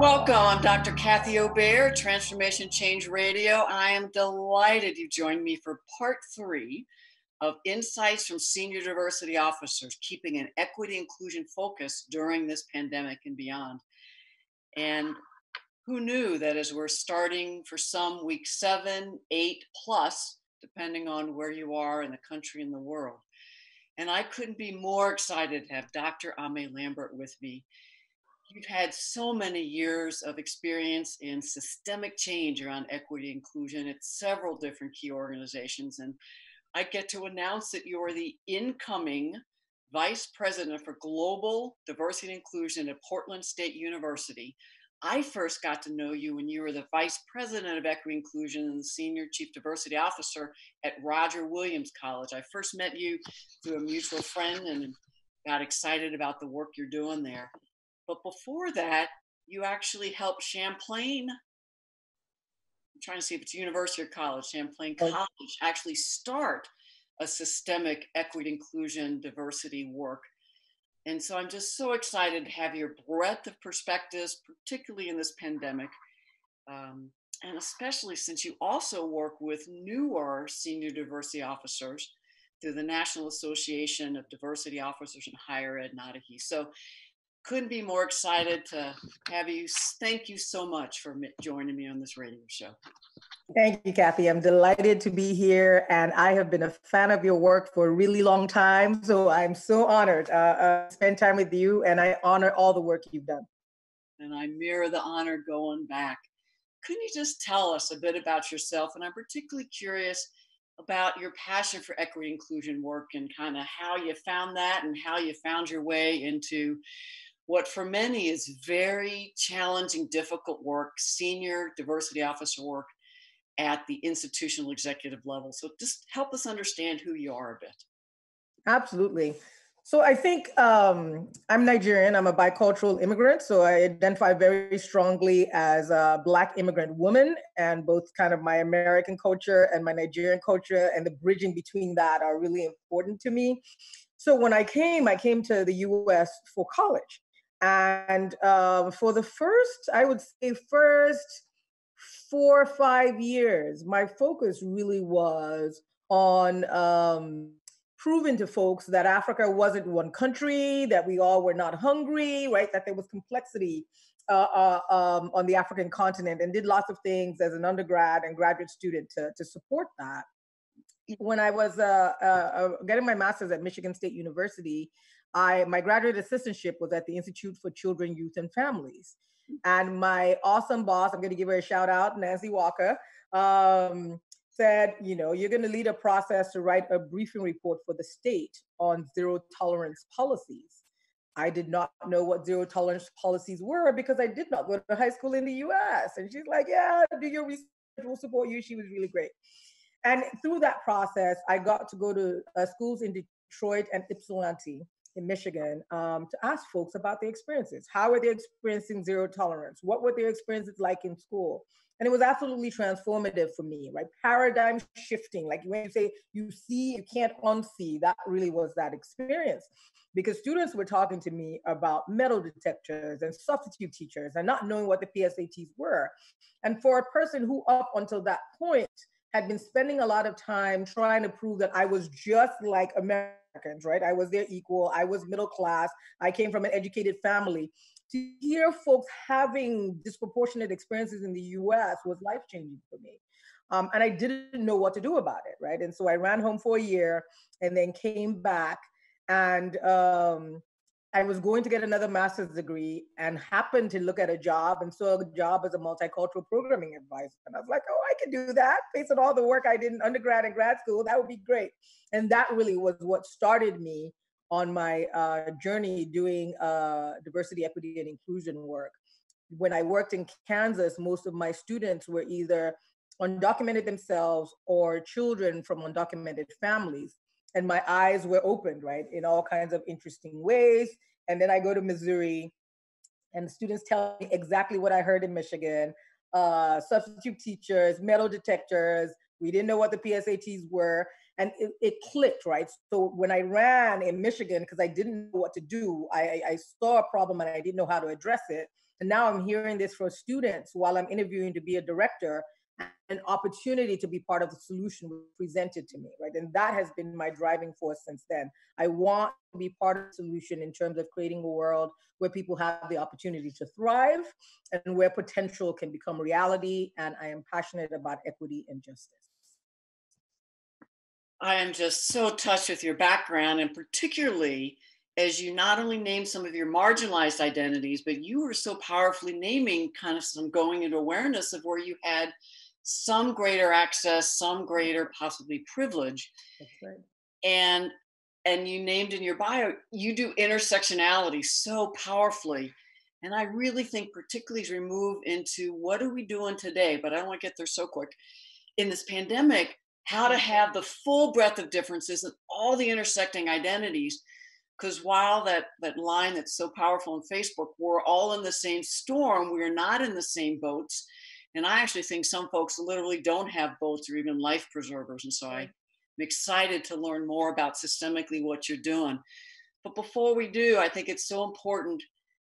Welcome. I'm Dr. Kathy Obear, Transformation Change Radio. I am delighted you joined me for part three of insights from senior diversity officers keeping an equity inclusion focus during this pandemic and beyond. And who knew that as we're starting for some week seven, eight plus, depending on where you are in the country and the world. And I couldn't be more excited to have Dr. Ame Lambert with me. You've had so many years of experience in systemic change around equity inclusion at several different key organizations. And I get to announce that you're the incoming Vice President for Global Diversity and Inclusion at Portland State University. I first got to know you when you were the Vice President of Equity Inclusion and the Senior Chief Diversity Officer at Roger Williams College. I first met you through a mutual friend and got excited about the work you're doing there. But before that, you actually helped Champlain I'm trying to see if it's university or college, Champlain College, actually start a systemic equity, inclusion, diversity work. And so I'm just so excited to have your breadth of perspectives, particularly in this pandemic. Um, and especially since you also work with newer senior diversity officers through the National Association of Diversity Officers in Higher Ed, NADOHE. So couldn't be more excited to have you. Thank you so much for joining me on this radio show. Thank you, Kathy. I'm delighted to be here, and I have been a fan of your work for a really long time. So I'm so honored uh, uh, to spend time with you, and I honor all the work you've done. And I mirror the honor going back. Couldn't you just tell us a bit about yourself? And I'm particularly curious about your passion for equity inclusion work and kind of how you found that and how you found your way into what for many is very challenging, difficult work, senior diversity officer work at the institutional executive level. So just help us understand who you are a bit. Absolutely. So I think um, I'm Nigerian. I'm a bicultural immigrant. So I identify very strongly as a Black immigrant woman, and both kind of my American culture and my Nigerian culture and the bridging between that are really important to me. So when I came, I came to the US for college. And um, for the first, I would say, first four or five years, my focus really was on um, proving to folks that Africa wasn't one country, that we all were not hungry, right? That there was complexity uh, uh, um, on the African continent, and did lots of things as an undergrad and graduate student to, to support that. When I was uh, uh, uh getting my master's at Michigan State University, I my graduate assistantship was at the Institute for Children, Youth, and Families. And my awesome boss, I'm going to give her a shout out, Nancy Walker, um, said, you know, you're going to lead a process to write a briefing report for the state on zero tolerance policies. I did not know what zero tolerance policies were because I did not go to high school in the US. And she's like, yeah, do your research, we'll support you. She was really great. And through that process, I got to go to uh, schools in Detroit and Ypsilanti in Michigan um, to ask folks about their experiences. How are they experiencing zero tolerance? What were their experiences like in school? And it was absolutely transformative for me, right? Paradigm shifting. Like when you say you see, you can't unsee, that really was that experience. Because students were talking to me about metal detectors and substitute teachers and not knowing what the PSATs were. And for a person who, up until that point, had been spending a lot of time trying to prove that I was just like Americans, right? I was their equal. I was middle class. I came from an educated family. To hear folks having disproportionate experiences in the US was life changing for me. Um, and I didn't know what to do about it, right? And so I ran home for a year and then came back and um, I was going to get another master's degree and happened to look at a job and saw a job as a multicultural programming advisor. And I was like, oh, I can do that based on all the work I did in undergrad and grad school. That would be great. And that really was what started me on my uh, journey doing uh, diversity, equity, and inclusion work. When I worked in Kansas, most of my students were either undocumented themselves or children from undocumented families and my eyes were opened, right, in all kinds of interesting ways. And then I go to Missouri, and students tell me exactly what I heard in Michigan uh, substitute teachers, metal detectors. We didn't know what the PSATs were. and it, it clicked, right? So when I ran in Michigan, because I didn't know what to do, I, I saw a problem and I didn't know how to address it. And now I'm hearing this for students while I'm interviewing to be a director an opportunity to be part of the solution presented to me, right? And that has been my driving force since then. I want to be part of the solution in terms of creating a world where people have the opportunity to thrive and where potential can become reality. And I am passionate about equity and justice. I am just so touched with your background and particularly as you not only name some of your marginalized identities, but you were so powerfully naming kind of some going into awareness of where you had some greater access, some greater possibly privilege. Right. And and you named in your bio, you do intersectionality so powerfully. And I really think, particularly as we move into what are we doing today, but I don't want to get there so quick. In this pandemic, how to have the full breadth of differences and all the intersecting identities. Because while that, that line that's so powerful on Facebook, we're all in the same storm, we're not in the same boats. And I actually think some folks literally don't have boats or even life preservers. And so I'm excited to learn more about systemically what you're doing. But before we do, I think it's so important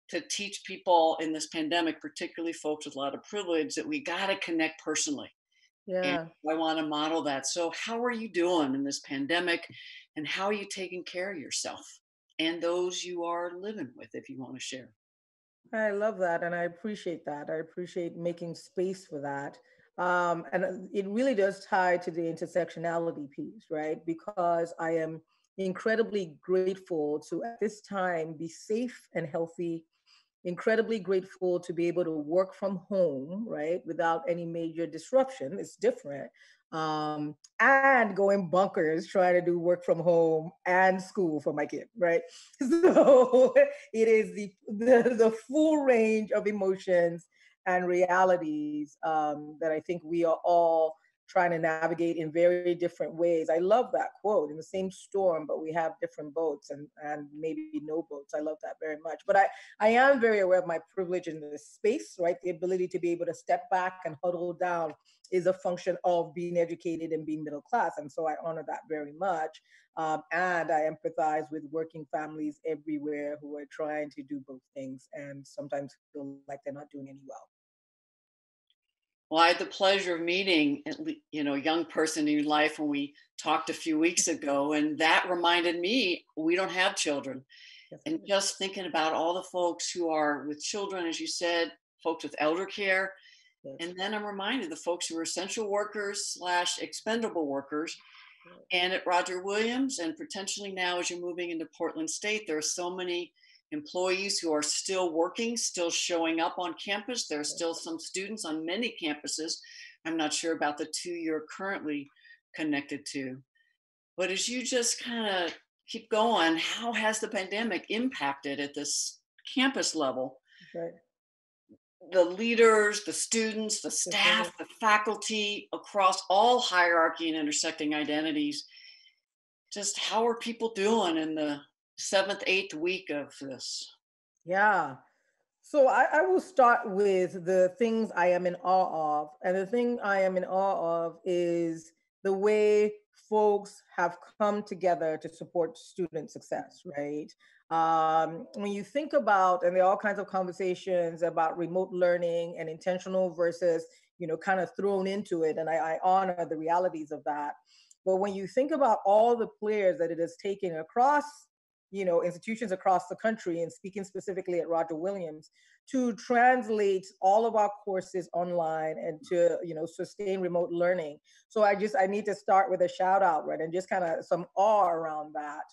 to teach people in this pandemic, particularly folks with a lot of privilege, that we got to connect personally. Yeah. And I want to model that. So, how are you doing in this pandemic? And how are you taking care of yourself and those you are living with, if you want to share? I love that, and I appreciate that. I appreciate making space for that. Um, and it really does tie to the intersectionality piece, right? Because I am incredibly grateful to, at this time, be safe and healthy, incredibly grateful to be able to work from home, right, without any major disruption. It's different um, and going bunkers trying to do work from home and school for my kid, right? So it is the, the, the full range of emotions and realities um, that I think we are all trying to navigate in very different ways. I love that quote in the same storm, but we have different boats and, and maybe no boats. I love that very much. But I, I am very aware of my privilege in this space, right? The ability to be able to step back and huddle down is a function of being educated and being middle class. And so I honor that very much. Um, and I empathize with working families everywhere who are trying to do both things and sometimes feel like they're not doing any well. Well, I had the pleasure of meeting, you know, a young person in your life when we talked a few weeks ago, and that reminded me we don't have children. And just thinking about all the folks who are with children, as you said, folks with elder care, and then I'm reminded the folks who are essential workers slash expendable workers. And at Roger Williams, and potentially now as you're moving into Portland State, there are so many employees who are still working, still showing up on campus. There are still some students on many campuses. I'm not sure about the two you're currently connected to. But as you just kind of keep going, how has the pandemic impacted at this campus level? Right. The leaders, the students, the staff, the faculty across all hierarchy and intersecting identities. Just how are people doing in the seventh, eighth week of this? Yeah. So I, I, will start with the things I am in awe of. And the thing I am in awe of is the way folks have come together to support student success, right? Um, when you think about, and there are all kinds of conversations about remote learning and intentional versus, you know, kind of thrown into it. And I, I honor the realities of that. But when you think about all the players that it has taken across you know institutions across the country and speaking specifically at roger williams to translate all of our courses online and to you know sustain remote learning so i just i need to start with a shout out right and just kind of some awe around that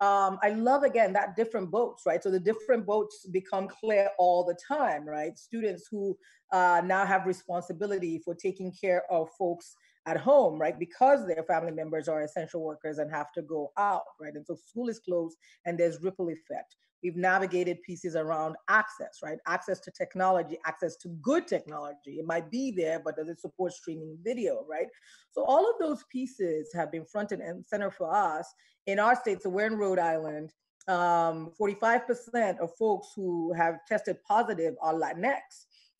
um, I love again that different boats, right? So the different boats become clear all the time, right? Students who uh, now have responsibility for taking care of folks at home, right? Because their family members are essential workers and have to go out, right? And so school is closed and there's ripple effect. We've navigated pieces around access, right? Access to technology, access to good technology. It might be there, but does it support streaming video, right? So all of those pieces have been front and center for us in our state. So we're in Rhode Island. Um, 45% of folks who have tested positive are Latinx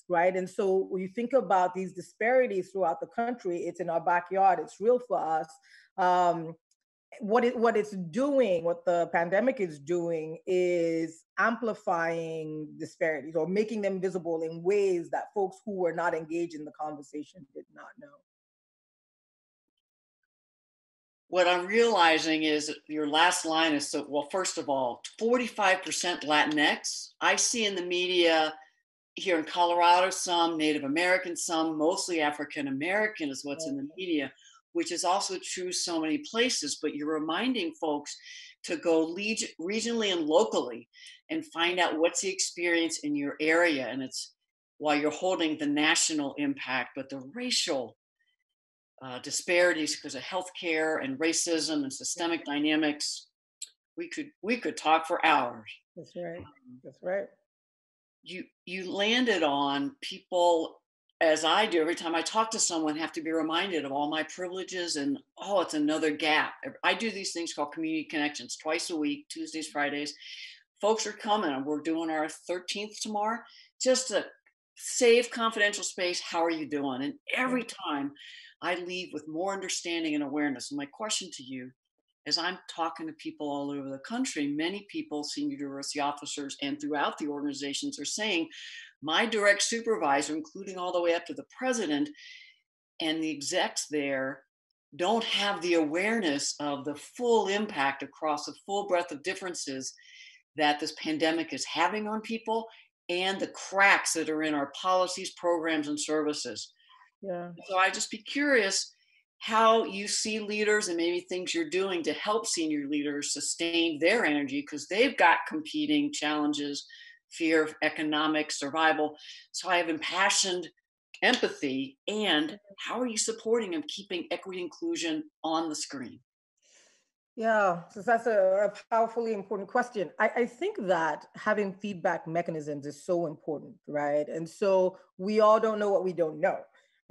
right? And so when you think about these disparities throughout the country, it's in our backyard, it's real for us. Um, what it what it's doing, what the pandemic is doing, is amplifying disparities or making them visible in ways that folks who were not engaged in the conversation did not know. What I'm realizing is your last line is so well. First of all, 45% Latinx. I see in the media here in Colorado, some Native American, some mostly African American is what's in the media, which is also true so many places. But you're reminding folks to go leg- regionally and locally and find out what's the experience in your area. And it's while you're holding the national impact, but the racial uh, disparities because of healthcare and racism and systemic dynamics. We could we could talk for hours. That's right. Um, That's right you you landed on people as I do every time I talk to someone have to be reminded of all my privileges and oh it's another gap. I do these things called community connections twice a week, Tuesdays, Fridays. Folks are coming and we're doing our 13th tomorrow just to save confidential space. How are you doing? And every time I leave with more understanding and awareness. And my question to you as I'm talking to people all over the country, many people, senior diversity officers, and throughout the organizations are saying, my direct supervisor, including all the way up to the president and the execs there, don't have the awareness of the full impact across the full breadth of differences that this pandemic is having on people and the cracks that are in our policies, programs, and services. Yeah. So I just be curious how you see leaders and maybe things you're doing to help senior leaders sustain their energy because they've got competing challenges fear of economic survival so i have impassioned empathy and how are you supporting them keeping equity inclusion on the screen yeah, so that's a, a powerfully important question. I, I, think that having feedback mechanisms is so important, right? And so we all don't know what we don't know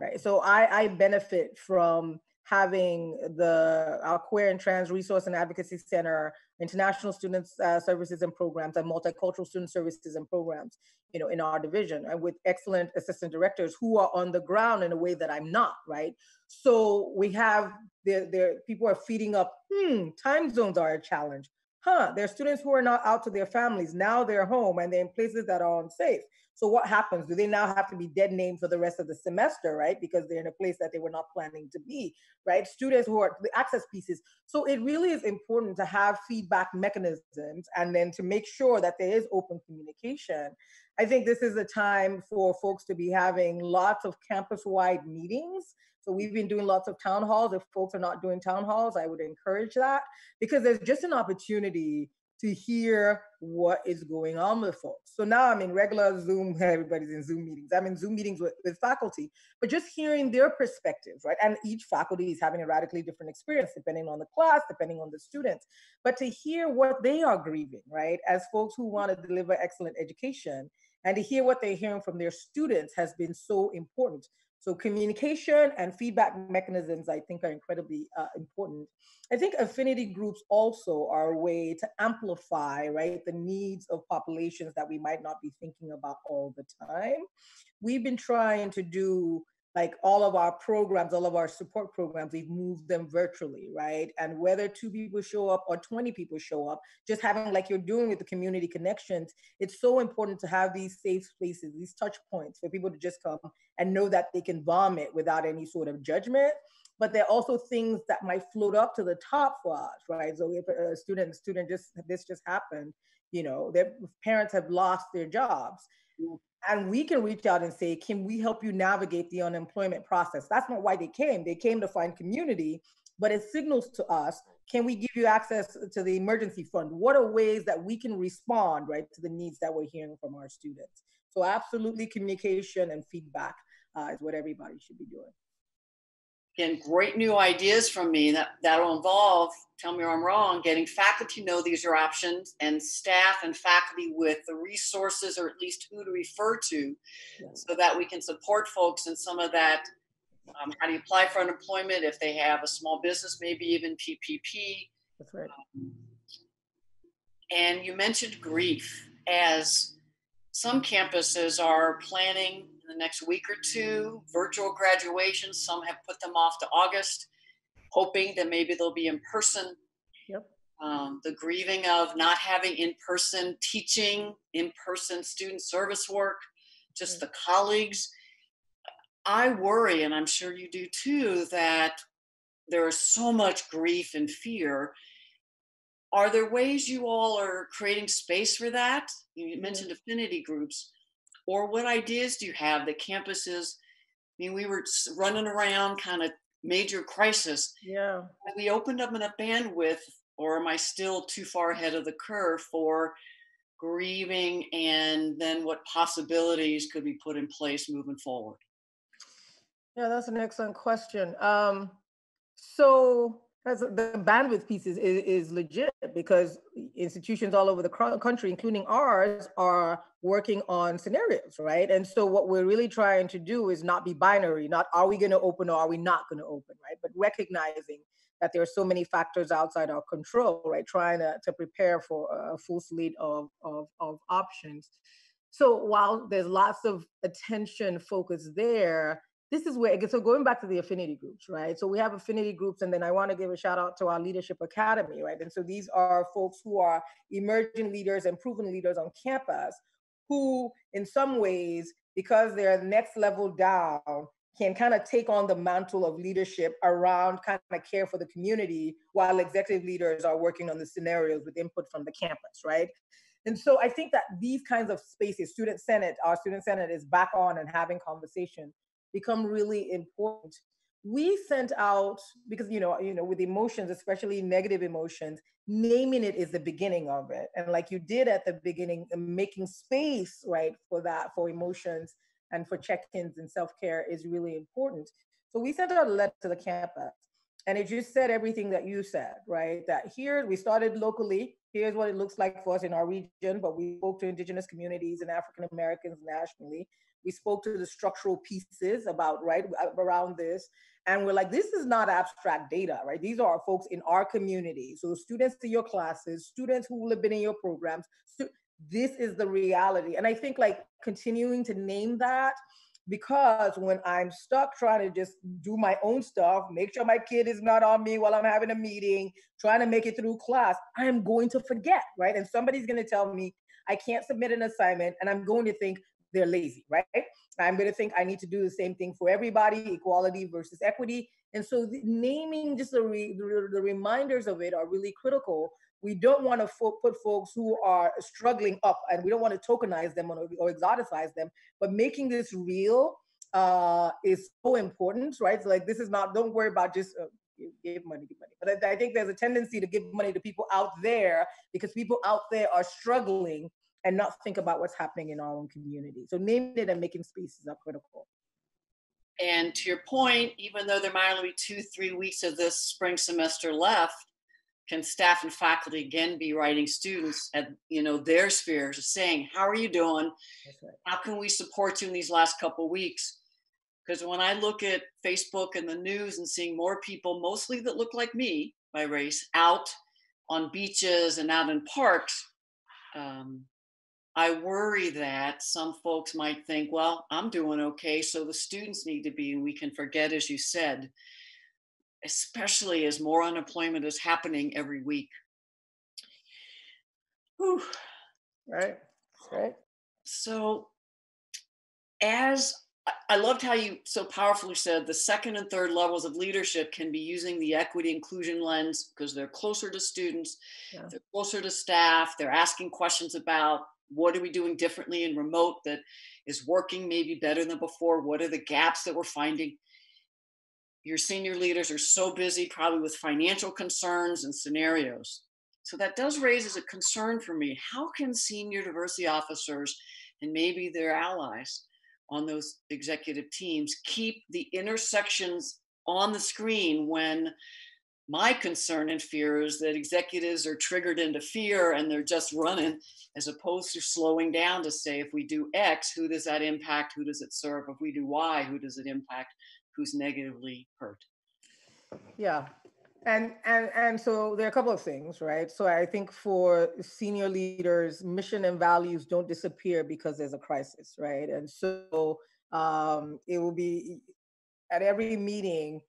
right? So I, I benefit from having the our queer and trans resource and advocacy center international students uh, services and programs and multicultural student services and programs you know in our division and with excellent assistant directors who are on the ground in a way that i'm not right so we have the the people are feeding up hmm time zones are a challenge huh there are students who are not out to their families now they're home and they're in places that are unsafe so what happens? Do they now have to be dead named for the rest of the semester, right? Because they're in a place that they were not planning to be, right? Students who are the access pieces. So it really is important to have feedback mechanisms and then to make sure that there is open communication. I think this is a time for folks to be having lots of campus-wide meetings. So we've been doing lots of town halls. If folks are not doing town halls, I would encourage that because there's just an opportunity to hear what is going on with folks. So now I'm in regular Zoom, everybody's in Zoom meetings. I'm in Zoom meetings with, with faculty, but just hearing their perspectives, right? And each faculty is having a radically different experience depending on the class, depending on the students. But to hear what they are grieving, right? As folks who want to deliver excellent education and to hear what they're hearing from their students has been so important. So communication and feedback mechanisms, I think, are incredibly uh, important. I think affinity groups also are a way to amplify, right, the needs of populations that we might not be thinking about all the time. We've been trying to do like all of our programs, all of our support programs, we've moved them virtually, right? And whether two people show up or 20 people show up, just having like you're doing with the community connections, it's so important to have these safe spaces, these touch points for people to just come and know that they can vomit without any sort of judgment. But there are also things that might float up to the top for us, right? So if a student, student just this just happened, you know, their parents have lost their jobs and we can reach out and say, can we help you navigate the unemployment process? That's not why they came. They came to find community, but it signals to us, can we give you access to the emergency fund? What are ways that we can respond, right, to the needs that we're hearing from our students? So absolutely communication and feedback uh, is what everybody should be doing again, great new ideas from me that that'll involve, tell me I'm wrong, getting faculty know these are options and staff and faculty with the resources or at least who to refer to so that we can support folks in some of that. Um, how do you apply for unemployment if they have a small business, maybe even PPP? That's right. Um, and you mentioned grief as some campuses are planning the next week or two, virtual graduations. Some have put them off to August. hoping that maybe they'll be in person. Yep. Um, the grieving of not having in person teaching, in person student service work, just mm-hmm. the colleagues. I worry, and I'm sure you do too, that there is so much grief and fear. Are there ways you all are creating space for that? You mm-hmm. mentioned affinity groups. Or what ideas do you have that campuses? I mean, we were running around kind of major crisis. Yeah. We opened up enough bandwidth, or am I still too far ahead of the curve for grieving and then what possibilities could be put in place moving forward? Yeah, that's an excellent question. Um, so that's the bandwidth piece is, is, is legit because institutions all over the country, including ours, are working on scenarios, right? And so what we're really trying to do is not be binary, not are we going to open or are we not going to open, right? But recognizing that there are so many factors outside our control, right? Trying to, to prepare for a full slate of, of, of options. So while there's lots of attention focus there, this is where so going back to the affinity groups right? So we have affinity groups and then i want to give a shout out to our leadership academy right? And so these are folks who are emerging leaders and proven leaders on campus who in some ways because they're next level down can kind of take on the mantle of leadership around kind of care for the community while executive leaders are working on the scenarios with input from the campus right? And so i think that these kinds of spaces student senate our student senate is back on and having conversation become really important. We sent out because you know you know with emotions especially negative emotions naming it is the beginning of it. And like you did at the beginning uh, making space right for that for emotions and for check-ins and self-care is really important. So we sent out a letter to the campus and it just said everything that you said right? That here we started locally. Here's what it looks like for us in our region but we spoke to indigenous communities and african americans nationally we spoke to the structural pieces about right around this and we're like this is not abstract data right? These are folks in our community. So students to your classes students who have been in your programs stu- this is the reality. And i think like continuing to name that because when i'm stuck trying to just do my own stuff make sure my kid is not on me while i'm having a meeting trying to make it through class i'm going to forget right? And somebody's going to tell me I can't submit an assignment and I'm going to think, they're lazy, right? I'm going to think I need to do the same thing for everybody, equality versus equity. And so naming just the, re, the, the, reminders of it are really critical. We don't want to fo- put folks who are struggling up and we don't want to tokenize them or, or exoticize them, but making this real uh, is so important, right? So like this is not, don't worry about just uh, give money, give money. But I, I think there's a tendency to give money to people out there because people out there are struggling and not think about what's happening in our own community. So naming it and making spaces are critical. And to your point, even though there might only be two, three weeks of this spring semester left, can staff and faculty again be writing students at you know their spheres saying, "How are you doing? Right. How can we support you in these last couple weeks?" Because when I look at Facebook and the news and seeing more people, mostly that look like me by race, out on beaches and out in parks, um, I worry that some folks might think, well, I'm doing okay, so the students need to be, and we can forget, as you said, especially as more unemployment is happening every week. Whew. Right, right. So, as I loved how you so powerfully said the second and third levels of leadership can be using the equity inclusion lens because they're closer to students, yeah. they're closer to staff, they're asking questions about what are we doing differently in remote that is working maybe better than before? What are the gaps that we're finding? Your senior leaders are so busy probably with financial concerns and scenarios. So that does raise as a concern for me. How can senior diversity officers and maybe their allies on those executive teams keep the intersections on the screen when my concern and fear is that executives are triggered into fear and they're just running as opposed to slowing down to say if we do x who does that impact? Who does it serve? If we do y who does it impact? Who's negatively hurt? Yeah. And and and so there are a couple of things right? So i think for senior leaders mission and values don't disappear because there's a crisis right? And so um, it will be at every meeting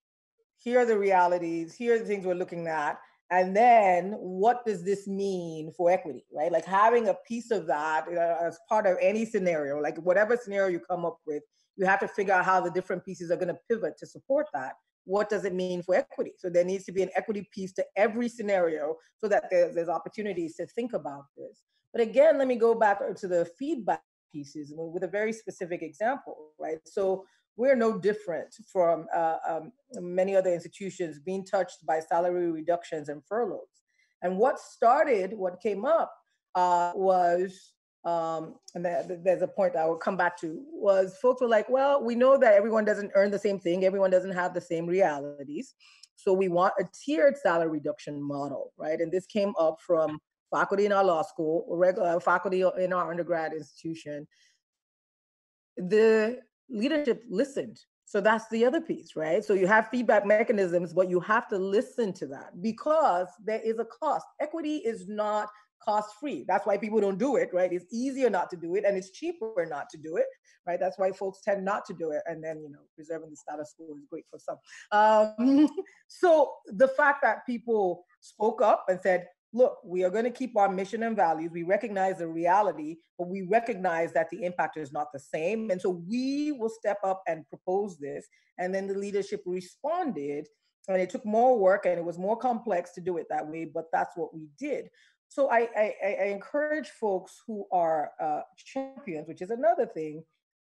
here are the realities, here are the things we're looking at, and then what does this mean for equity, right? Like having a piece of that as part of any scenario, like whatever scenario you come up with, you have to figure out how the different pieces are going to pivot to support that. What does it mean for equity? So there needs to be an equity piece to every scenario so that there's, there's opportunities to think about this. But again, let me go back to the feedback pieces with a very specific example, right? So we're no different from uh, um, many other institutions being touched by salary reductions and furloughs. And what started, what came up uh, was, um, and there's a point I will come back to, was folks were like, well, we know that everyone doesn't earn the same thing, everyone doesn't have the same realities. So we want a tiered salary reduction model, right? And this came up from faculty in our law school, regular faculty in our undergrad institution. The leadership listened. So that's the other piece, right? So you have feedback mechanisms, but you have to listen to that because there is a cost. Equity is not cost free. That's why people don't do it, right? It's easier not to do it and it's cheaper not to do it, right? That's why folks tend not to do it. And then, you know, preserving the status quo is great for some. Um, so the fact that people spoke up and said, look, we are going to keep our mission and values. We recognize the reality, but we recognize that the impact is not the same. And so we will step up and propose this. And then the leadership responded. And it took more work and it was more complex to do it that way, but that's what we did. So I, I, I encourage folks who are uh, champions, which is another thing.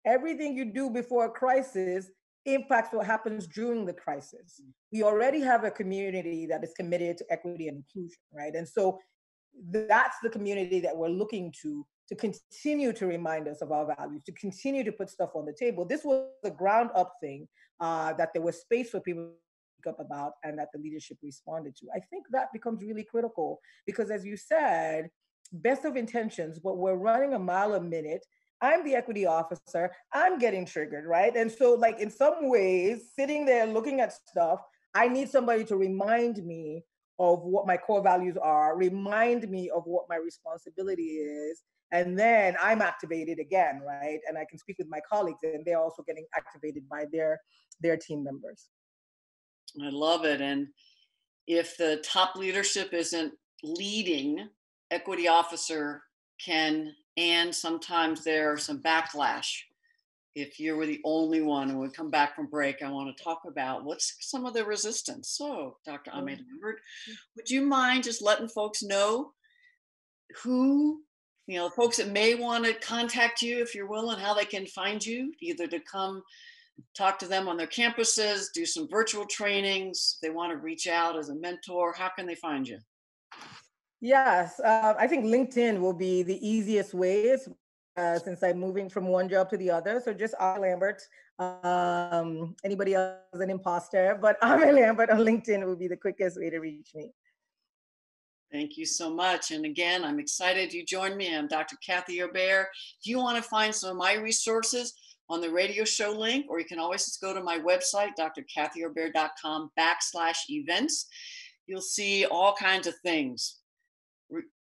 Everything you do before a crisis impacts what happens during the crisis. We already have a community that is committed to equity and inclusion, right? And so that's the community that we're looking to to continue to remind us of our values, to continue to put stuff on the table. This was a ground up thing uh, that there was space for people to speak up about and that the leadership responded to. I think that becomes really critical because, as you said, best of intentions, but we're running a mile a minute I'm the equity officer. I'm getting triggered, right? And so, like, in some ways, sitting there looking at stuff, I need somebody to remind me of what my core values are, remind me of what my responsibility is. And then I'm activated again, right? And I can speak with my colleagues, and they're also getting activated by their their team members. I love it. And if the top leadership isn't leading, equity officer can and sometimes there's some backlash. If you were the only one and we come back from break i want to talk about what's some of the resistance. So dr Ame Lambert, would you mind just letting folks know who you know folks that may want to contact you if you're willing how they can find you either to come talk to them on their campuses do some virtual trainings they want to reach out as a mentor how can they find you Yes, uh, I think LinkedIn will be the easiest ways uh, since I'm moving from one job to the other. So just R Lambert. Um, anybody else is an imposter, but R Lambert on LinkedIn will be the quickest way to reach me. Thank you so much. And again, I'm excited you joined me. I'm Dr. Kathy Obear. If you want to find some of my resources on the radio show link, or you can always just go to my website, drkathyobear.com backslash events. You'll see all kinds of things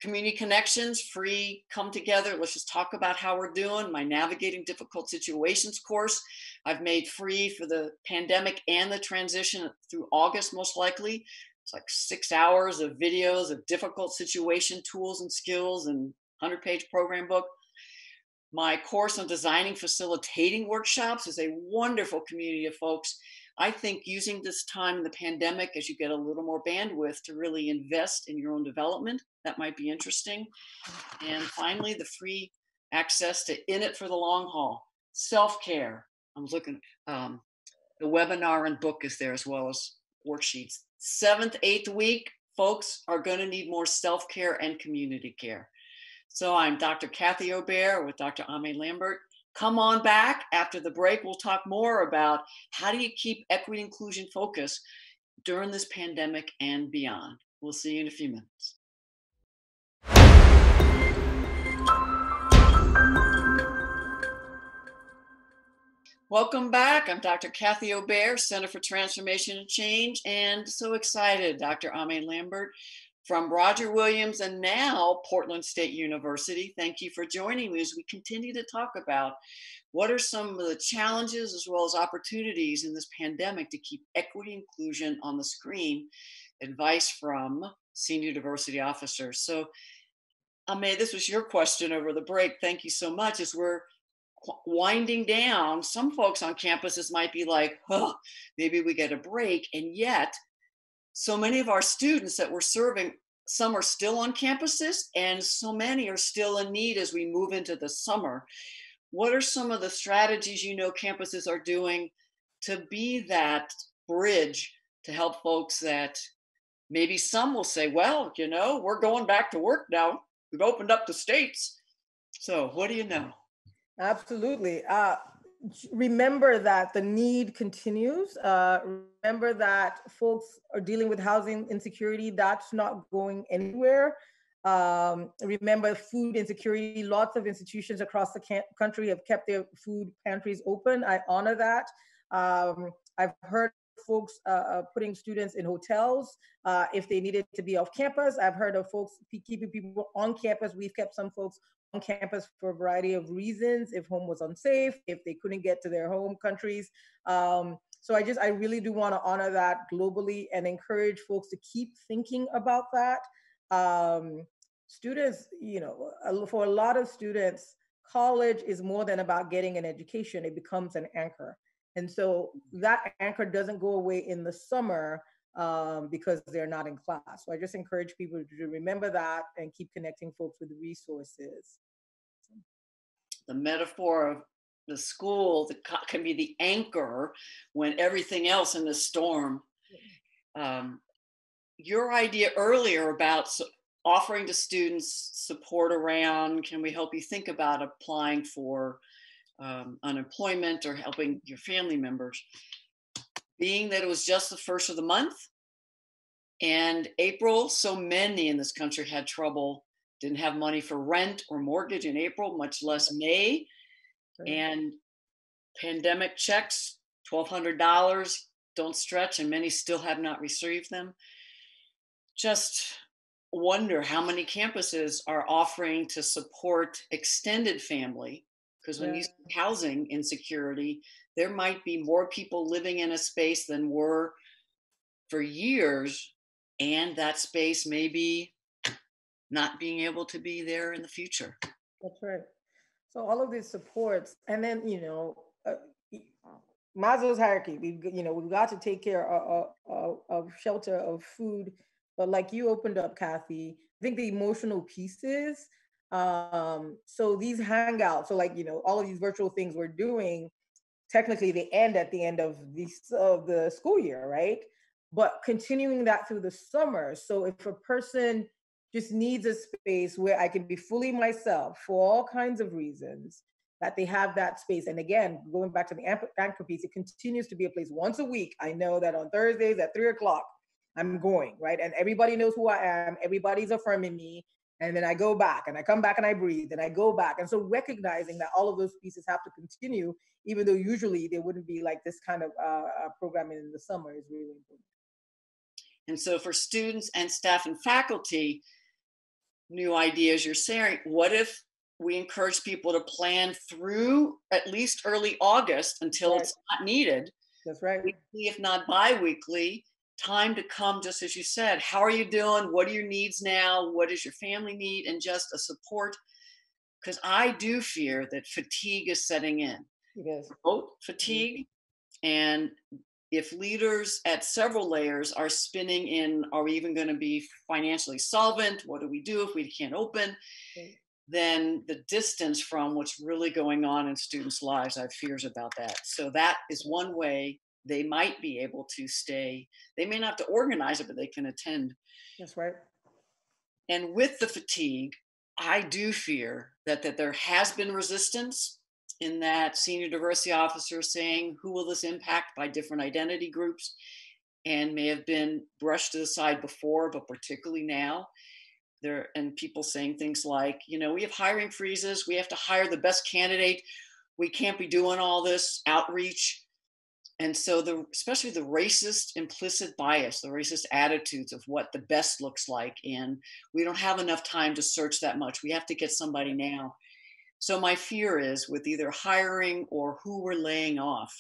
community connections free come together let's just talk about how we're doing my navigating difficult situations course. I've made free for the pandemic and the transition through august most likely. It's like six hours of videos of difficult situation tools and skills and 100 page program book. My course on designing facilitating workshops is a wonderful community of folks I think using this time in the pandemic as you get a little more bandwidth to really invest in your own development, that might be interesting. And finally, the free access to In It for the Long Haul, self care. I'm looking, um, the webinar and book is there as well as worksheets. Seventh, eighth week, folks are going to need more self care and community care. So I'm Dr. Kathy Obear with Dr. Ame Lambert. Come on back after the break. We'll talk more about how do you keep equity inclusion focus during this pandemic and beyond. We'll see you in a few minutes. Welcome back. I'm Dr. Kathy Obear, Center for Transformation and Change, and so excited, Dr. Ame Lambert from Roger Williams and now Portland State University. Thank you for joining me as we continue to talk about what are some of the challenges as well as opportunities in this pandemic to keep equity inclusion on the screen. Advice from senior diversity officers. So, Ame, this was your question over the break. Thank you so much. As we're winding down, some folks on campuses might be like, oh, maybe we get a break. And yet, so many of our students that we're serving, some are still on campuses, and so many are still in need as we move into the summer. What are some of the strategies you know campuses are doing to be that bridge to help folks that maybe some will say, well, you know, we're going back to work now. We've opened up the states. So, what do you know? Absolutely. Uh, remember that the need continues. Uh, remember that folks are dealing with housing insecurity. That's not going anywhere. Um, remember food insecurity. Lots of institutions across the country have kept their food pantries open. I honor that. Um, I've heard folks uh, uh putting students in hotels uh, if they needed to be off campus. I've heard of folks keeping people on campus. We've kept some folks campus for a variety of reasons if home was unsafe if they couldn't get to their home countries um, so i just i really do want to honor that globally and encourage folks to keep thinking about that um, students you know for a lot of students college is more than about getting an education it becomes an anchor and so that anchor doesn't go away in the summer um, because they're not in class. So I just encourage people to remember that and keep connecting folks with resources. The metaphor of the school that can be the anchor when everything else in the storm. Um, your idea earlier about offering to students support around can we help you think about applying for um, unemployment or helping your family members being that it was just the first of the month and April, so many in this country had trouble, didn't have money for rent or mortgage in April, much less May. And pandemic checks, $1,200, don't stretch, and many still have not received them. Just wonder how many campuses are offering to support extended family because when yeah. you see housing insecurity there might be more people living in a space than were for years and that space may be not being able to be there in the future that's right so all of these supports and then you know uh, Maslow's hierarchy. We, you know, we've got to take care of, of, of, shelter, of food. But like you opened up, Kathy, I think the emotional pieces. Um, so these hangouts, so like you know, all of these virtual things we're doing, technically they end at the end of the of the school year, right? But continuing that through the summer. So if a person just needs a space where I can be fully myself for all kinds of reasons, that they have that space. And again, going back to the anchor piece, it continues to be a place once a week. I know that on Thursdays at three o'clock, I'm going, right? And everybody knows who I am. Everybody's affirming me and then I go back and I come back and I breathe and I go back. And so recognizing that all of those pieces have to continue, even though usually there wouldn't be like this kind of uh, uh, programming in the summer is really important. And so for students and staff and faculty, new ideas you're sharing, what if we encourage people to plan through at least early August until right. it's not needed? That's right. Weekly, if not bi-weekly, time to come just as you said how are you doing what are your needs now what does your family need and just a support because i do fear that fatigue is setting in yes both mm-hmm. fatigue and if leaders at several layers are spinning in are we even going to be financially solvent what do we do if we can't open then the distance from what's really going on in students lives i have fears about that so that is one way they might be able to stay. They may not have to organize it, but they can attend. That's right. And with the fatigue, I do fear that that there has been resistance in that senior diversity officer saying who will this impact by different identity groups? and may have been brushed to the side before, but particularly now. There and people saying things like, you know, we have hiring freezes, we have to hire the best candidate. We can't be doing all this outreach. And so the especially the racist implicit bias the racist attitudes of what the best looks like and we don't have enough time to search that much. We have to get somebody now so my fear is with either hiring or who we're laying off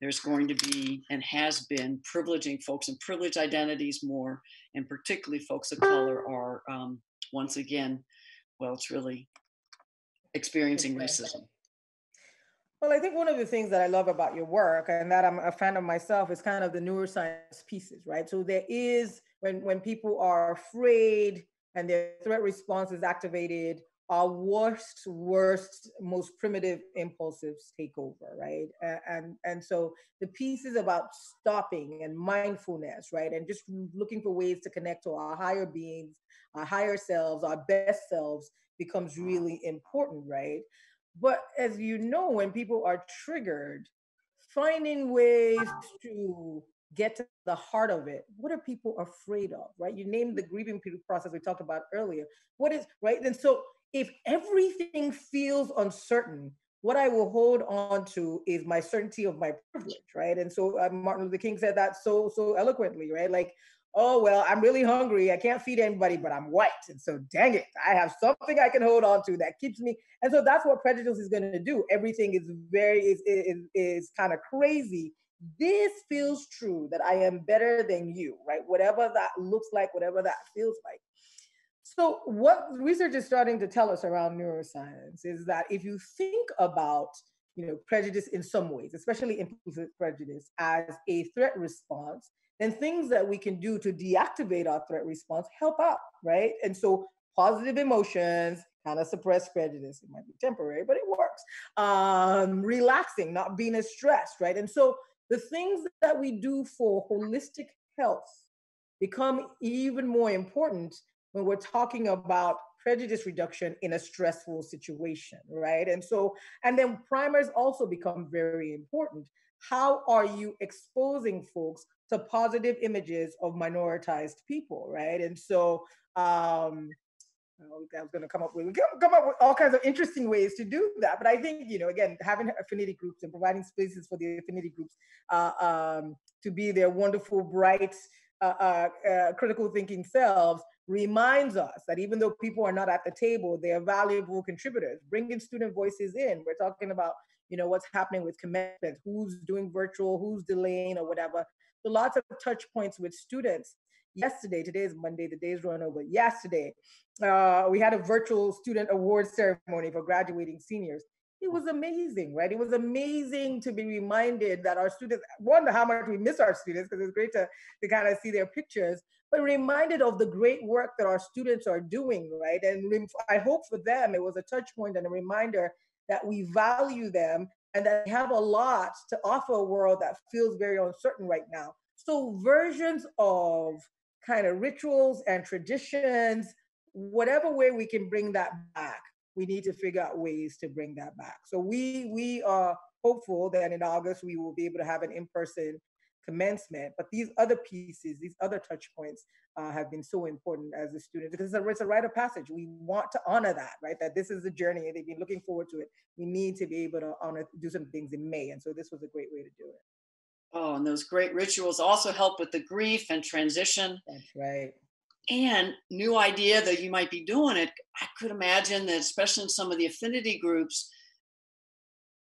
there's going to be and has been privileging folks and privileged identities more and particularly folks of color are um, once again well it's really experiencing racism well, I think one of the things that I love about your work and that I'm a fan of myself is kind of the neuroscience pieces, right? So there is when when people are afraid and their threat response is activated, our worst, worst, most primitive impulses take over, right? And, and so the piece is about stopping and mindfulness, right? And just looking for ways to connect to our higher beings, our higher selves, our best selves becomes really important, right? But as you know, when people are triggered, finding ways to get to the heart of it. What are people afraid of, right? You named the grieving process we talked about earlier. What is, right? And so if everything feels uncertain, what I will hold on to is my certainty of my privilege, right? And so uh, Martin Luther King said that so so eloquently, right? Like oh well i'm really hungry i can't feed anybody but i'm white and so dang it i have something i can hold on to that keeps me and so that's what prejudice is going to do everything is very is is, is kind of crazy this feels true that i am better than you right whatever that looks like whatever that feels like so what research is starting to tell us around neuroscience is that if you think about you know prejudice in some ways especially implicit prejudice as a threat response then things that we can do to deactivate our threat response help out, right? And so positive emotions kind of suppress prejudice. It might be temporary, but it works. Um, relaxing, not being as stressed, right? And so the things that we do for holistic health become even more important when we're talking about prejudice reduction in a stressful situation, right? And so, and then primers also become very important. How are you exposing folks to positive images of minoritized people, right? And so um, I was going to come up with come up with all kinds of interesting ways to do that. But I think you know, again, having affinity groups and providing spaces for the affinity groups uh, um, to be their wonderful, bright, uh, uh, uh, critical thinking selves reminds us that even though people are not at the table, they are valuable contributors. Bringing student voices in. We're talking about you know what's happening with commencement, who's doing virtual, who's delaying, or whatever. So lots of touch points with students. Yesterday, today is Monday, the day's run over. Yesterday, uh, we had a virtual student award ceremony for graduating seniors. It was amazing, right? It was amazing to be reminded that our students, wonder how much we miss our students because it's great to, to kind of see their pictures, but reminded of the great work that our students are doing, right? And I hope for them it was a touch point and a reminder that we value them and that have a lot to offer a world that feels very uncertain right now. So, versions of kind of rituals and traditions, whatever way we can bring that back, we need to figure out ways to bring that back. So, we we are hopeful that in August we will be able to have an in-person commencement. But these other pieces, these other touch points uh, have been so important as a student because it's a, it's a rite of passage. We want to honor that, right? That this is a journey they've been looking forward to it. We need to be able to honor, do some things in May. And so this was a great way to do it. Oh, and those great rituals also help with the grief and transition. That's right. And new idea that you might be doing it. I could imagine that, especially in some of the affinity groups,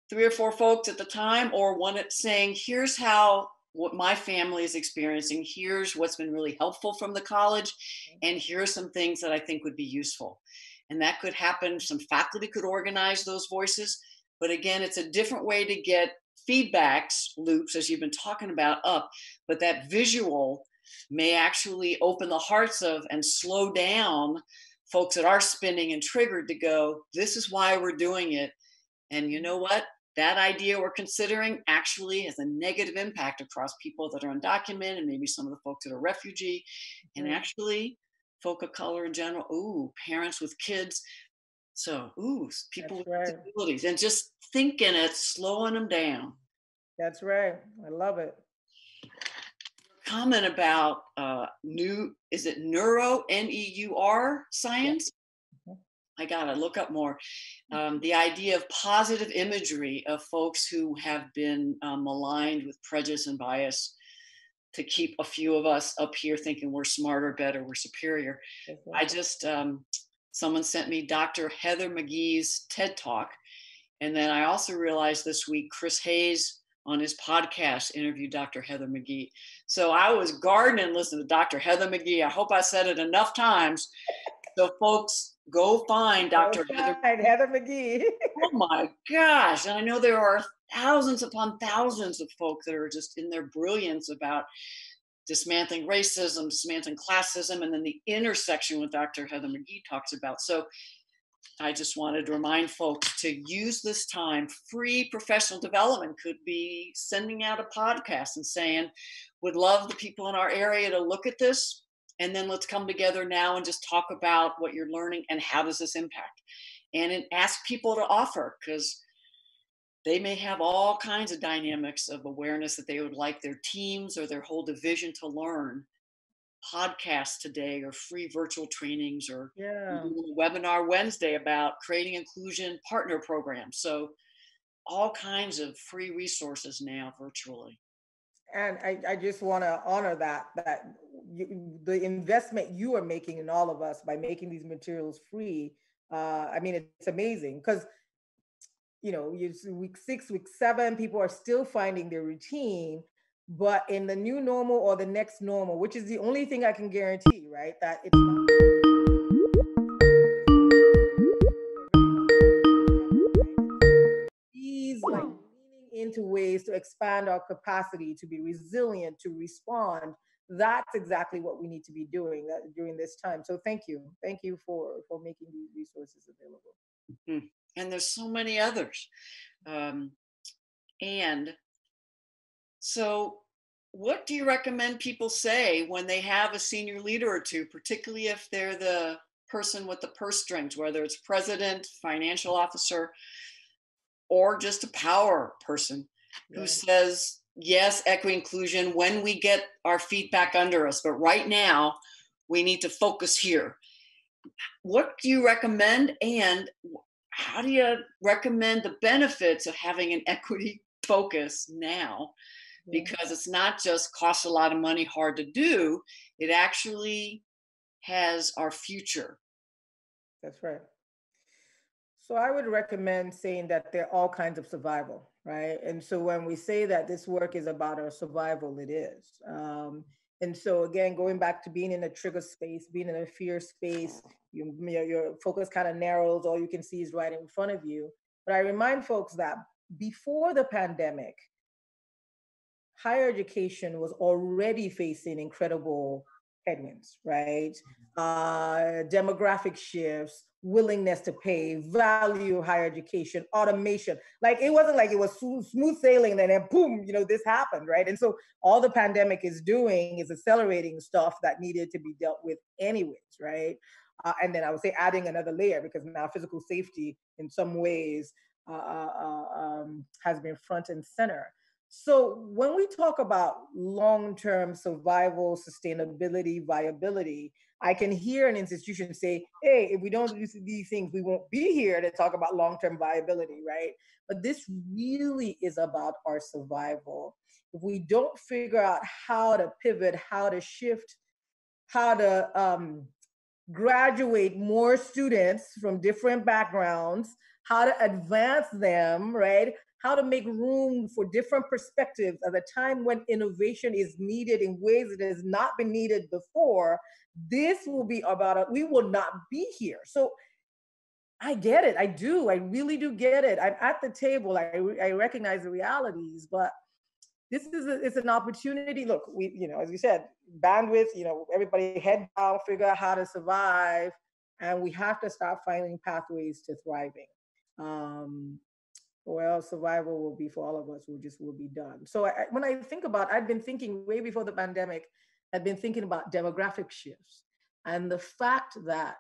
three or four folks at the time, or one at saying, here's how what my family is experiencing. Here's what's been really helpful from the college, mm-hmm. and here are some things that I think would be useful. And that could happen. Some faculty could organize those voices. But again, it's a different way to get feedbacks loops, as you've been talking about, up. But that visual may actually open the hearts of and slow down folks that are spinning and triggered to go, this is why we're doing it. And you know what? that idea we're considering actually has a negative impact across people that are undocumented and maybe some of the folks that are refugee and mm-hmm. actually folk of color in general ooh parents with kids so ooh people that's with right. disabilities and just thinking it slowing them down. That's right i love it. Comment about uh, new is it neuro n-e-u-r science? I gotta look up more. Um, the idea of positive imagery of folks who have been um, maligned with prejudice and bias to keep a few of us up here thinking we're smarter, better, we're superior. I just, um, someone sent me Dr. Heather McGhee's TED Talk. And then I also realized this week Chris Hayes on his podcast interviewed Dr. Heather McGhee. So I was gardening listening to Dr. Heather McGhee. I hope I said it enough times. So folks, go find Dr. Go Heather, find Heather McGhee. oh my gosh. And I know there are thousands upon thousands of folks that are just in their brilliance about dismantling racism, dismantling classism, and then the intersection with Dr. Heather McGhee talks about. So I just wanted to remind folks to use this time. Free professional development could be sending out a podcast and saying, would love the people in our area to look at this. And then let's come together now and just talk about what you're learning and how does this impact. And ask people to offer because they may have all kinds of dynamics of awareness that they would like their teams or their whole division to learn podcasts today or free virtual trainings or yeah. webinar Wednesday about creating inclusion partner programs. So all kinds of free resources now virtually. And I, I just want to honor that that you, the investment you are making in all of us by making these materials free. Uh, I mean, it's amazing because you know, week six, week seven, people are still finding their routine, but in the new normal or the next normal, which is the only thing I can guarantee, right? That it's not. These like leaning into ways to expand our capacity to be resilient, to respond. That's exactly what we need to be doing that during this time. So thank you, thank you for for making these resources available. Mm-hmm. And there's so many others. Um, and so, what do you recommend people say when they have a senior leader or two, particularly if they're the person with the purse strings, whether it's president, financial officer, or just a power person who says, yes, equity inclusion when we get our feet back under us, but right now we need to focus here. What do you recommend? And how do you recommend the benefits of having an equity focus now because it's not just costs a lot of money, hard to do, it actually has our future. That's right. So I would recommend saying that there are all kinds of survival, right? And so when we say that this work is about our survival, it is. Um, and so again, going back to being in a trigger space, being in a fear space, you, your, your focus kind of narrows, all you can see is right in front of you. But I remind folks that before the pandemic, higher education was already facing incredible headwinds, right? Mm-hmm. Uh, demographic shifts, willingness to pay, value higher education, automation. Like it wasn't like it was smooth sailing and then boom, you know, this happened, right? And so all the pandemic is doing is accelerating stuff that needed to be dealt with anyways, right? Uh, and then I would say adding another layer because now physical safety in some ways uh, uh, uh um, has been front and center. So when we talk about long-term survival, sustainability, viability, I can hear an institution say, hey, if we don't do these things, we won't be here to talk about long-term viability, right? But this really is about our survival. If we don't figure out how to pivot, how to shift, how to um, graduate more students from different backgrounds, how to advance them, right? how to make room for different perspectives at a time when innovation is needed in ways that has not been needed before, this will be about, a, we will not be here. So I get it. I do. I really do get it. I'm at the table. I, I recognize the realities, but this is a, it's an opportunity. Look, we, you know, as you said, bandwidth, you know, everybody head down, figure out how to survive. And we have to start finding pathways to thriving. Um, well, survival will be for all of us. Will just will be done. So I, when I think about, I've been thinking way before the pandemic. I've been thinking about demographic shifts and the fact that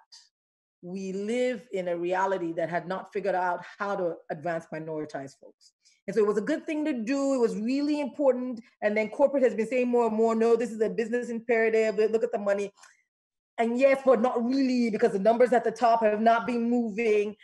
we live in a reality that had not figured out how to advance minoritized folks. And so it was a good thing to do. It was really important. And then corporate has been saying more and more, no, this is a business imperative. Look at the money. and yes, but not really because the numbers at the top have not been moving.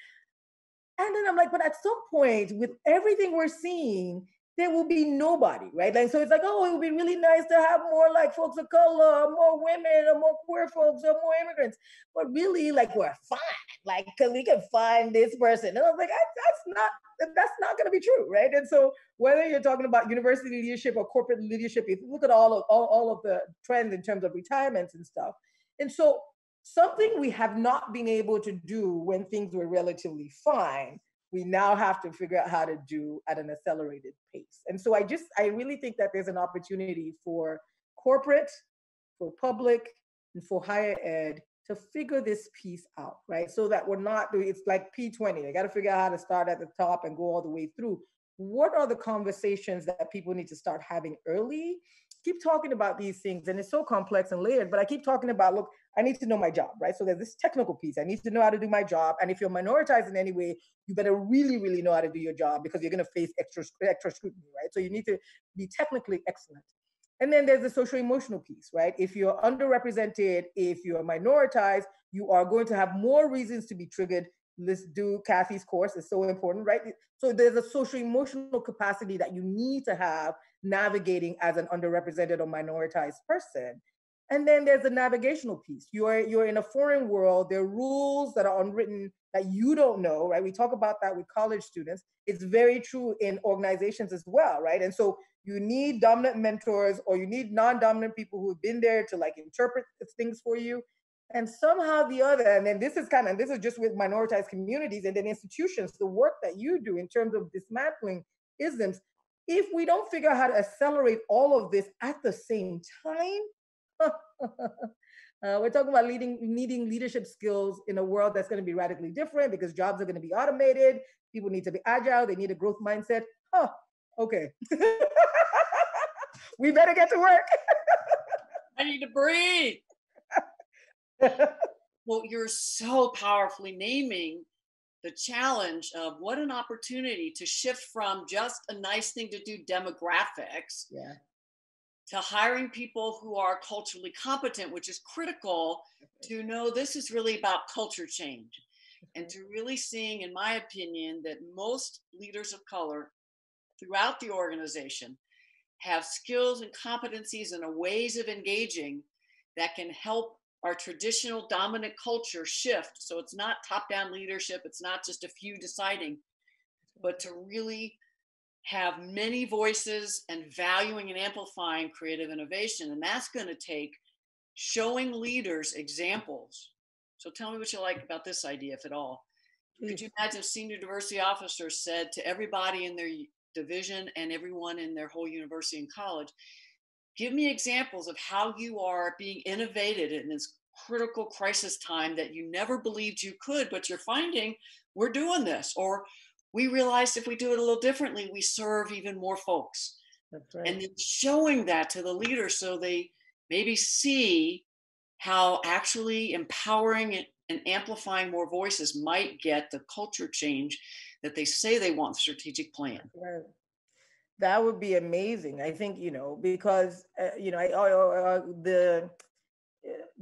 And then I'm like, but at some point, with everything we're seeing, there will be nobody, right? Like, so it's like, oh, it would be really nice to have more like folks of color, or more women, or more queer folks, or more immigrants. But really, like, we're fine, like, because we can find this person. And I was like, that's not that's not going to be true, right? And so, whether you're talking about university leadership or corporate leadership, if you look at all of all, all of the trends in terms of retirements and stuff, and so something we have not been able to do when things were relatively fine we now have to figure out how to do at an accelerated pace. And so I just, I really think that there's an opportunity for corporate, for public, and for higher ed to figure this piece out, right? So that we're not doing, it's like P20. They got to figure out how to start at the top and go all the way through. What are the conversations that people need to start having early keep talking about these things and it's so complex and layered but i keep talking about look i need to know my job right so there's this technical piece i need to know how to do my job and if you're minoritized in any way you better really really know how to do your job because you're going to face extra extra scrutiny right so you need to be technically excellent and then there's the social emotional piece right if you're underrepresented if you're minoritized you are going to have more reasons to be triggered let's do Kathy's course. It's so important, right? So there's a social emotional capacity that you need to have navigating as an underrepresented or minoritized person. And then there's the navigational piece. You're you're in a foreign world. There are rules that are unwritten that you don't know, right? We talk about that with college students. It's very true in organizations as well, right? And so you need dominant mentors or you need non-dominant people who have been there to like interpret things for you. And somehow the other, and then this is kind of this is just with minoritized communities and then institutions, the work that you do in terms of dismantling isms if we don't figure out how to accelerate all of this at the same time, uh, we're talking about leading, needing leadership skills in a world that's going to be radically different because jobs are going to be automated. People need to be agile. They need a growth mindset. Huh, okay. we better get to work. I need to breathe. well, you're so powerfully naming the challenge of what an opportunity to shift from just a nice thing to do demographics yeah. To hiring people who are culturally competent, which is critical to know this is really about culture change. And mm-hmm. to really seeing, in my opinion, that most leaders of color throughout the organization have skills and competencies and ways of engaging that can help our traditional dominant culture shift. So it's not top down leadership, it's not just a few deciding, but to really have many voices and valuing and amplifying creative innovation. And that's going to take showing leaders examples. So tell me what you like about this idea, if at all. Could you imagine a senior diversity officers said to everybody in their division and everyone in their whole university and college, give me examples of how you are being innovated in this critical crisis time that you never believed you could, but you're finding we're doing this. Or we realized if we do it a little differently, we serve even more folks. Right. And then showing that to the leaders so they maybe see how actually empowering and amplifying more voices might get the culture change that they say they want the strategic plan. Right that would be amazing. I think you know because uh, you know I, uh, the uh,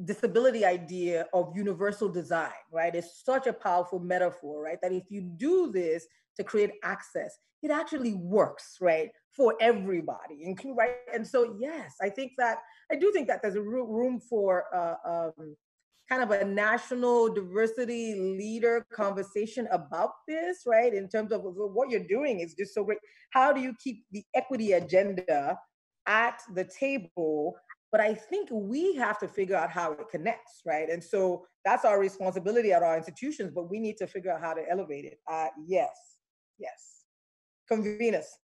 disability idea of universal design, right? It's such a powerful metaphor, right? That if you do this to create access, it actually works, right, for everybody, include right. And so, yes, I think that I do think that there's a room for uh, um, kind of a national diversity leader conversation about this, right? In terms of what you're doing is just so great. How do you keep the equity agenda at the table? But I think we have to figure out how it connects, right? And so that's our responsibility at our institutions, but we need to figure out how to elevate it. Uh, yes, yes. Convene us.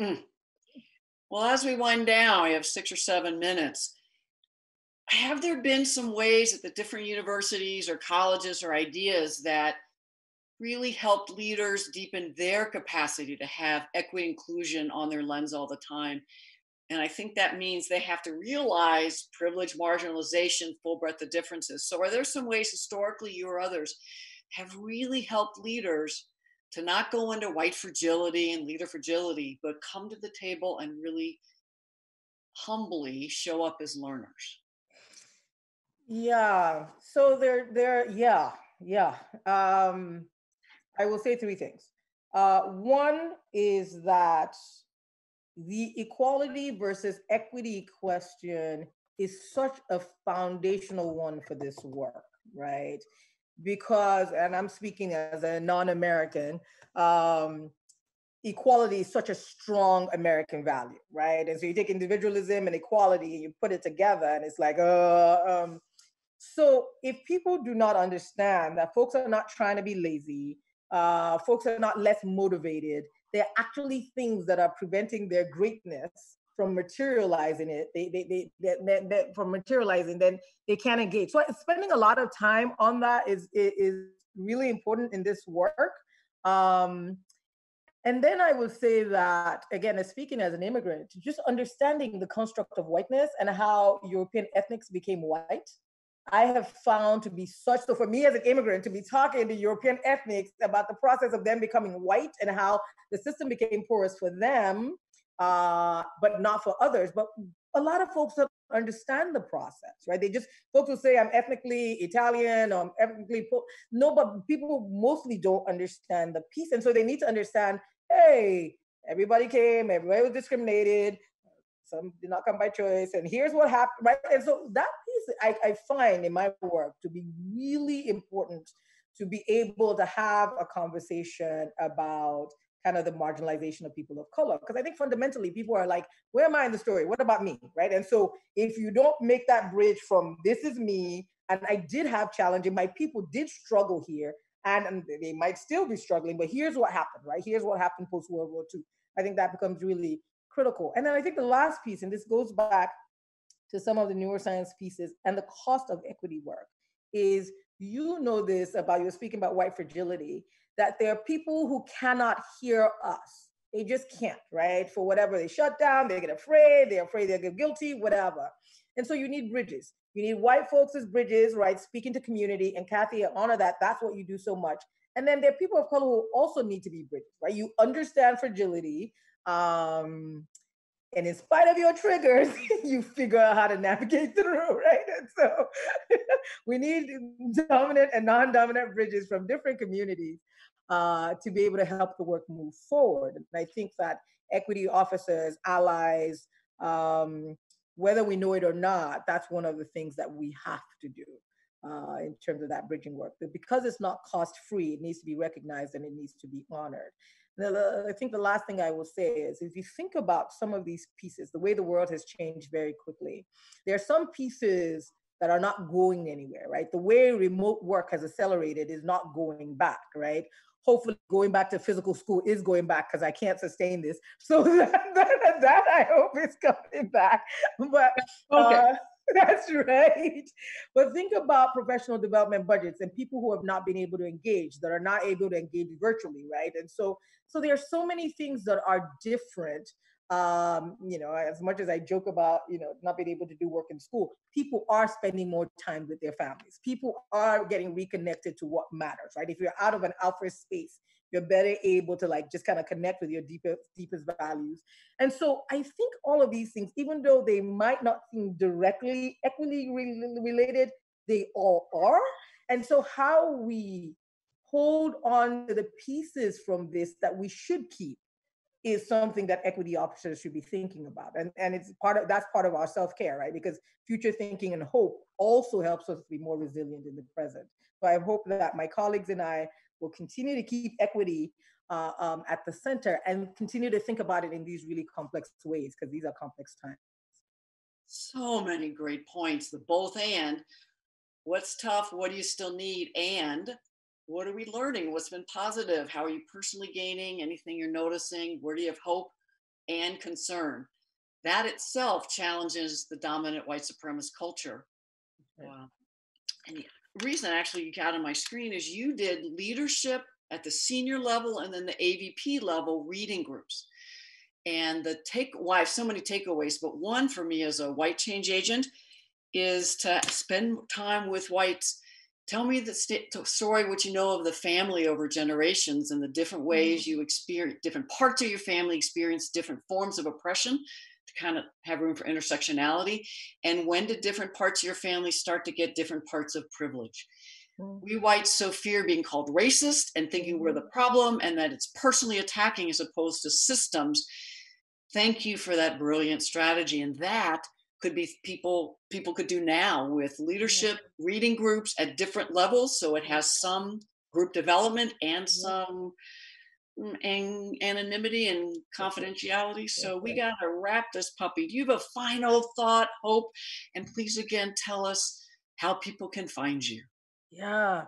Mm. Well, as we wind down, we have six or seven minutes have there been some ways at the different universities or colleges or ideas that really helped leaders deepen their capacity to have equity inclusion on their lens all the time and i think that means they have to realize privilege marginalization full breadth of differences so are there some ways historically you or others have really helped leaders to not go into white fragility and leader fragility but come to the table and really humbly show up as learners Yeah. So there, there, yeah, yeah. Um, I will say three things. Uh, one is that the equality versus equity question is such a foundational one for this work, right? Because, and I'm speaking as a non American, um, equality is such a strong American value, right? And so you take individualism and equality and you put it together, and it's like, uh, um, so if people do not understand that folks are not trying to be lazy, uh, folks are not less motivated, they're actually things that are preventing their greatness from materializing it. They they, they, they, they, they from materializing then they can't engage. So spending a lot of time on that is is really important in this work. Um and then I will say that, again, as speaking as an immigrant, just understanding the construct of whiteness and how European ethnics became white, I have found to be such. So, for me as an immigrant, to be talking to European ethnics about the process of them becoming white and how the system became porous for them, uh, but not for others. But a lot of folks don't understand the process, right? They just folks will say I'm ethnically Italian or I'm ethnically no, but people mostly don't understand the piece, and so they need to understand. Hey, everybody came, everybody was discriminated. Some did not come by choice, and here's what happened, right? And so that I, I find in my work to be really important to be able to have a conversation about kind of the marginalization of people of color. Because I think fundamentally people are like, where am I in the story? What about me? Right. And so if you don't make that bridge from this is me, and I did have challenges, my people did struggle here, and, and they might still be struggling, but here's what happened, right? Here's what happened post World War II. I think that becomes really critical. And then I think the last piece, and this goes back to some of the neuroscience pieces and the cost of equity work, is you know this about you're speaking about white fragility that there are people who cannot hear us. They just can't, right? For whatever they shut down, they get afraid, they're afraid they'll get guilty, whatever. And so you need bridges. You need white folks as bridges, right? Speaking to community. And Kathy, I honor that. That's what you do so much. And then there are people of color who also need to be bridges, right? You understand fragility. Um, and in spite of your triggers, you figure out how to navigate through, right? And so we need dominant and non-dominant bridges from different communities uh, to be able to help the work move forward. And I think that equity officers, allies, um, whether we know it or not, that's one of the things that we have to do uh, in terms of that bridging work. But because it's not cost free, it needs to be recognized and it needs to be honored. I think the last thing I will say is if you think about some of these pieces, the way the world has changed very quickly, there are some pieces that are not going anywhere, right? The way remote work has accelerated is not going back, right? hopefully going back to physical school is going back because I can't sustain this. So that, that, that, I hope is coming back. But okay. Uh, that's right. But think about professional development budgets and people who have not been able to engage, that are not able to engage virtually, right? And so, so there are so many things that are different um, you know, as much as I joke about, you know, not being able to do work in school, people are spending more time with their families. People are getting reconnected to what matters, right? If you're out of an alpha space, you're better able to like just kind of connect with your deepest deepest values. And so I think all of these things, even though they might not seem directly equally related, they all are. And so how we hold on to the pieces from this that we should keep is something that equity officers should be thinking about. And, and it's part of that's part of our self-care, right? Because future thinking and hope also helps us to be more resilient in the present. So I hope that my colleagues and I will continue to keep equity uh, um, at the center and continue to think about it in these really complex ways, because these are complex times. So many great points, the both and. What's tough? What do you still need? And what are we learning? What's been positive? How are you personally gaining? Anything you're noticing? Where do you have hope and concern? That itself challenges the dominant white supremacist culture. Wow. And the reason actually you got on my screen is you did leadership at the senior level and then the AVP level reading groups. And the take, why well, so many takeaways, but one for me as a white change agent is to spend time with whites tell me the st- story what you know of the family over generations and the different ways mm-hmm. you experience different parts of your family experience different forms of oppression kind of have room for intersectionality and when did different parts of your family start to get different parts of privilege mm. we whites so fear being called racist and thinking we're the mm. problem and that it's personally attacking as opposed to systems thank you for that brilliant strategy and that could be people people could do now with leadership reading groups at different levels so it has some group development and some Mm, and anonymity and confidentiality. So we got to wrap this puppy. Do you have a final thought, Hope? And please again tell us how people can find you. Yeah.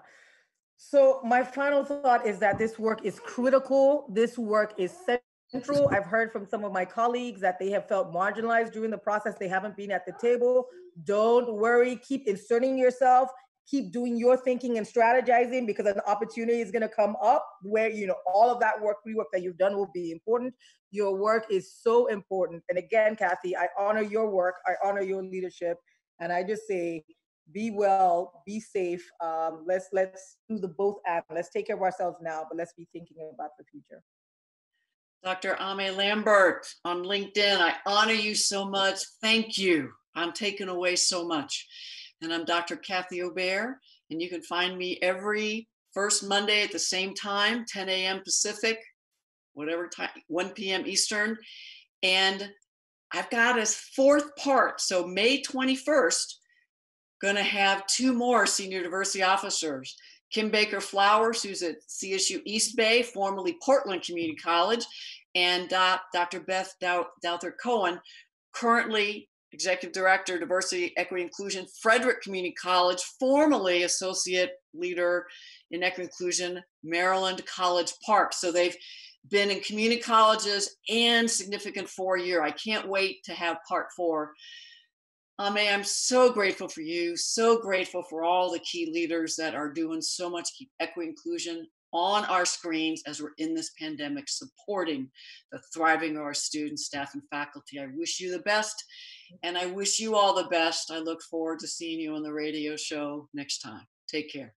So my final thought is that this work is critical. This work is central. I've heard from some of my colleagues that they have felt marginalized during the process. They haven't been at the table. Don't worry. Keep inserting yourself keep doing your thinking and strategizing because an opportunity is going to come up where you know all of that work pre-work that you've done will be important. Your work is so important. And again kathy i honor your work i honor your leadership and i just say be well be safe um, let's let's do the both and let's take care of ourselves now but let's be thinking about the future. Dr ame lambert on linkedin i honor you so much. Thank you. I'm taking away so much and I'm Dr. Kathy Obear, and you can find me every first Monday at the same time, 10 a.m. Pacific, whatever time, 1 p.m. Eastern. And I've got a fourth part. So May 21st, going to have two more senior diversity officers. Kim Baker Flowers, who's at CSU East Bay, formerly Portland Community College, and uh, Dr. Beth Douthirt Cohen, currently Executive Director, Diversity, Equity, Inclusion, Frederick Community College, formerly Associate Leader in Equity Inclusion, Maryland College Park. So they've been in community colleges and significant four year. I can't wait to have part four. Ame, I'm so grateful for you, so grateful for all the key leaders that are doing so much keep equity inclusion on our screens as we're in this pandemic, supporting the thriving of our students, staff, and faculty. I wish you the best and I wish you all the best. I look forward to seeing you on the radio show next time. Take care.